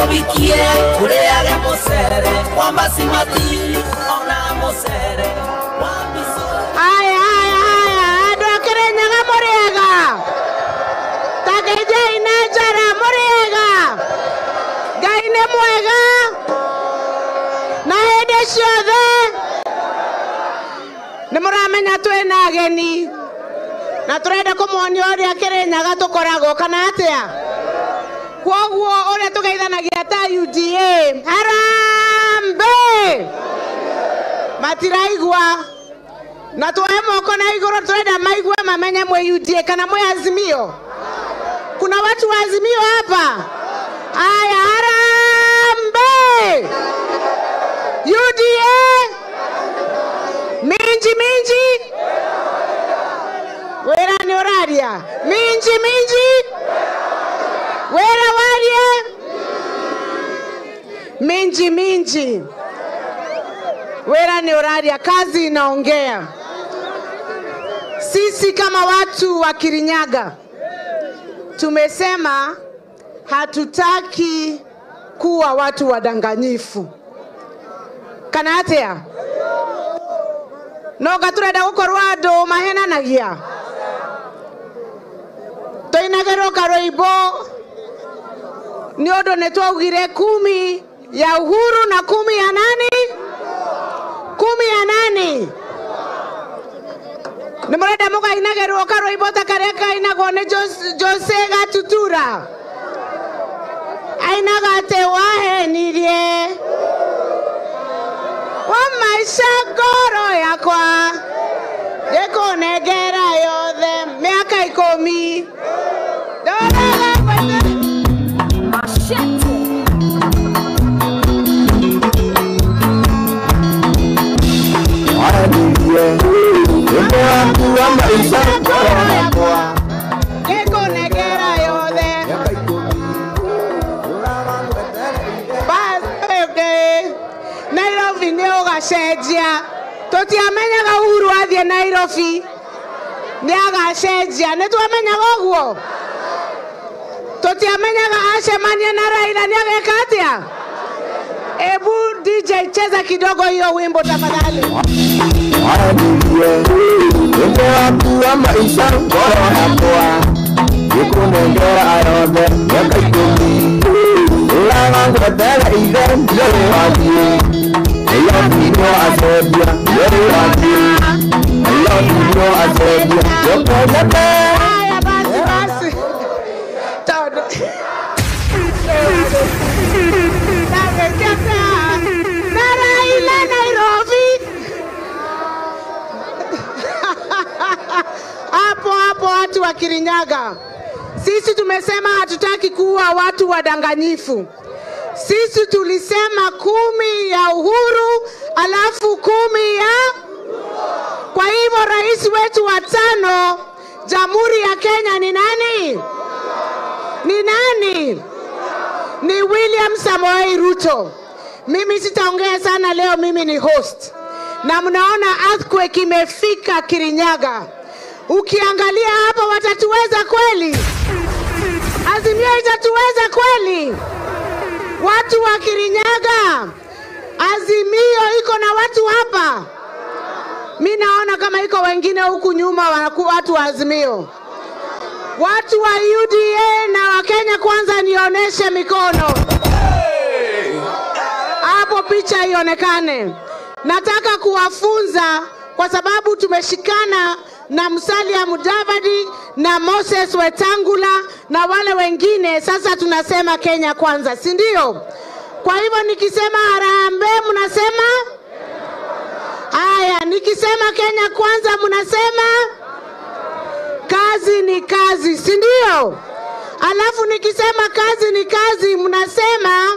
tũbikie ũrĩage mũcere wa macimati ona mũcere Aya, aya, aya, andå a kä rä nyaga må rä ega takĩnjai na njara må rĩ ega ngai nĩ mwega. Na hĩndĩ ciothe nä må ramenya twä na ageni. Na tå renda kå monia å rä a kä rä nyaga tå koragwo kana a kwoguo å rä a tå geithanagia ta uda harambe matiraigua. Na tuoe moko na igũrũ turenda maigue mamenye mwe UDA kana mwe Azimio. Kuna watu wa Azimio hapa? Aya, harambe UDA, minji minji, wira ni uraria minji minji, minji minji, wera ni oraria, kazi inaongea. Sisi kama watu wa Kirinyaga tumesema hatutaki kuwa watu wadanganyifu. Kana atia? Noga turenda gukorwo andu mahenanagia tuinagerwo karwimbo ni undu ni twaugire kumi ya uhuru na kumi ya nani kumi ya nani nä må renda må gainagerwo karwäimbo ta karä a kainagwo nä jose gatutura ainaga atä wahenirie. Wa maica ngoro yakwa. Gä wahenirie wimbo waku wa maisha. Nengera yothe nairobi nä å gacenjia tå tiamenyaga uhuru athiä nairobi. Nä agacenjia. Nä twamenyaga å guo tå tiamenyaga acemania na raila. Nä ageka atä a ebu dj cheza kidogo hiyo wimbo tafadhali wahenirie wimbo waku wa maisha ngoro yakwa gĩkũnengera yothe miaka ikũmi ũragwetereire ndĩrĩ wathiĩ nairobi no acenjia ndĩrĩ wathiĩ nairobi no wa Kirinyaga, sisi tumesema hatutaki kuwa watu wadanganyifu. Sisi tulisema kumi ya uhuru alafu kumi ya kwa hivyo rais wetu wa tano jamhuri ya Kenya ni nani? Ni nani? Ni William Samoei Ruto. Mimi sitaongea sana leo, mimi ni host, na mnaona earthquake imefika Kirinyaga. Ukiangalia hapa, watatuweza kweli? Azimio itatuweza kweli? Watu wa Kirinyaga, Azimio iko na watu hapa mi naona kama iko wengine huku nyuma watu wa Azimio, watu wa UDA na wa kenya Kwanza, nionyeshe mikono hapo, picha ionekane. Nataka kuwafunza kwa sababu tumeshikana na Musalia Mudavadi na Moses Wetangula na wale wengine. Sasa tunasema Kenya Kwanza, si ndio? Kwa hivyo nikisema harambee, mnasema Haya, nikisema Kenya kwanza mnasema kazi ni kazi, si ndio? Alafu nikisema kazi ni kazi mnasema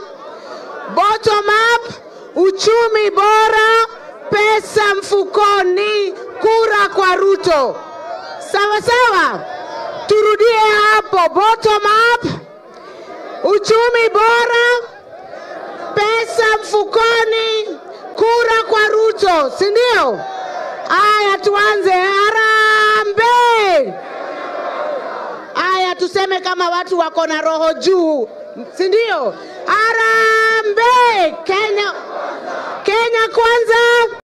bottom up, uchumi bora, pesa mfukoni, Ruto. Sawa sawa, turudie hapo, bottom up, uchumi bora, pesa mfukoni, kura kwa Ruto, si ndio? Aya, tuanze. Harambee! Aya, tuseme kama watu wako na roho juu, si ndio? Harambee Kenya, Kenya kwanza.